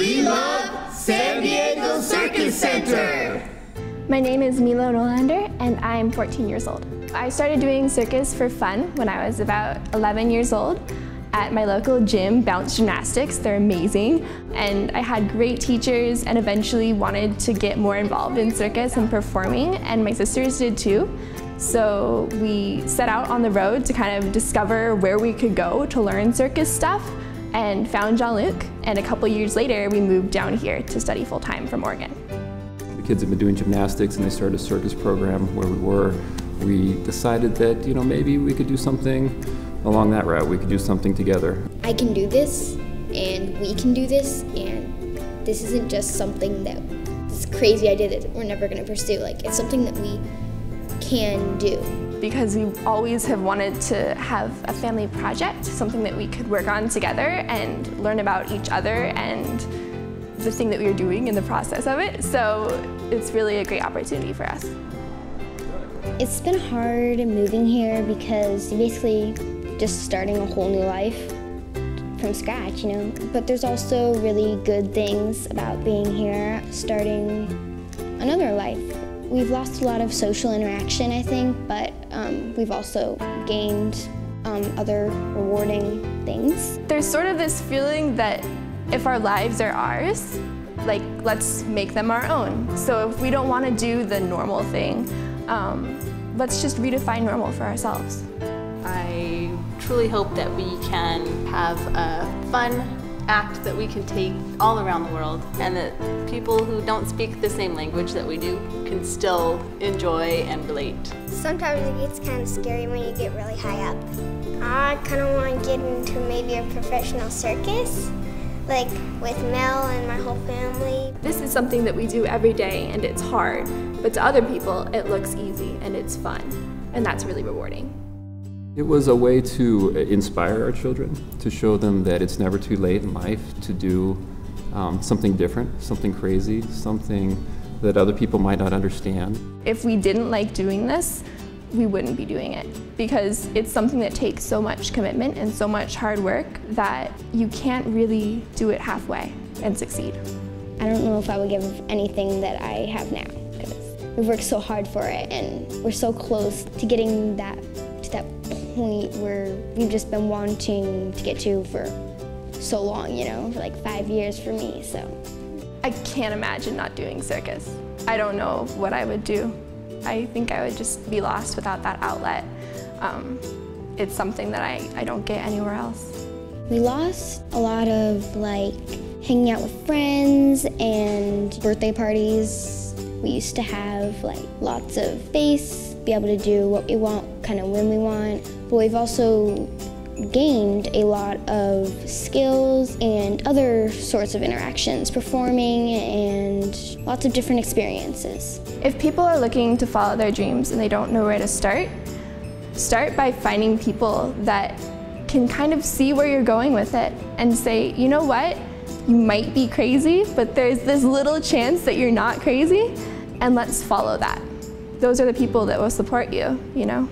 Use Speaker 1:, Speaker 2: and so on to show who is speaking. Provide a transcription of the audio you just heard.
Speaker 1: We love San Diego Circus Center!
Speaker 2: My name is Mila Nolander and I'm 14 years old. I started doing circus for fun when I was about 11 years old at my local gym, Bounce Gymnastics. They're amazing. And I had great teachers and eventually wanted to get more involved in circus and performing, and my sisters did too. So we set out on the road to kind of discover where we could go to learn circus stuff and found Jean-Luc. And a couple years later, we moved down here to study full-time from Oregon.
Speaker 3: The kids have been doing gymnastics and they started a circus program where we were. We decided that, you know, maybe we could do something along that route. We could do something together.
Speaker 4: I can do this, and we can do this, and this isn't just something that this crazy idea that we're never going to pursue. Like, it's something that we can do.
Speaker 2: Because we always have wanted to have a family project, something that we could work on together and learn about each other and the thing that we are doing in the process of it. So it's really a great opportunity for us.
Speaker 4: It's been hard moving here because basically just starting a whole new life from scratch, you know. But there's also really good things about being here, starting another life. We've lost a lot of social interaction, I think, but um, we've also gained um, other rewarding things.
Speaker 2: There's sort of this feeling that if our lives are ours, like let's make them our own. So if we don't want to do the normal thing, um, let's just redefine normal for ourselves.
Speaker 5: I truly hope that we can have a fun act that we can take all around the world and that people who don't speak the same language that we do can still enjoy and relate.
Speaker 6: Sometimes it gets kind of scary when you get really high up. I kind of want to get into maybe a professional circus like with Mel and my whole family.
Speaker 2: This is something that we do every day and it's hard, but to other people it looks easy and it's fun, and that's really rewarding.
Speaker 3: It was a way to inspire our children, to show them that it's never too late in life to do um, something different, something crazy, something that other people might not understand.
Speaker 2: If we didn't like doing this, we wouldn't be doing it because it's something that takes so much commitment and so much hard work that you can't really do it halfway and succeed.
Speaker 4: I don't know if I would give anything that I have now because we've worked so hard for it and we're so close to getting that to that point where we've just been wanting to get to for so long, you know, for like five years for me, so.
Speaker 2: I can't imagine not doing circus. I don't know what I would do. I think I would just be lost without that outlet. Um, it's something that I, I don't get anywhere else.
Speaker 4: We lost a lot of like hanging out with friends and birthday parties. We used to have like lots of space, be able to do what we want, kind of when we want. But we've also gained a lot of skills and other sorts of interactions, performing and lots of different experiences.
Speaker 2: If people are looking to follow their dreams and they don't know where to start, start by finding people that can kind of see where you're going with it and say, you know what, you might be crazy, but there's this little chance that you're not crazy, and let's follow that. Those are the people that will support you, you know?